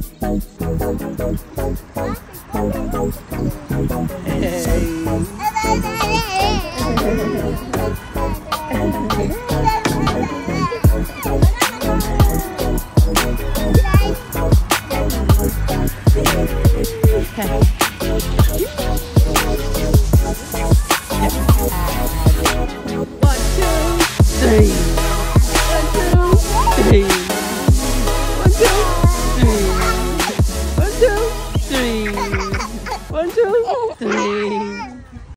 Hey.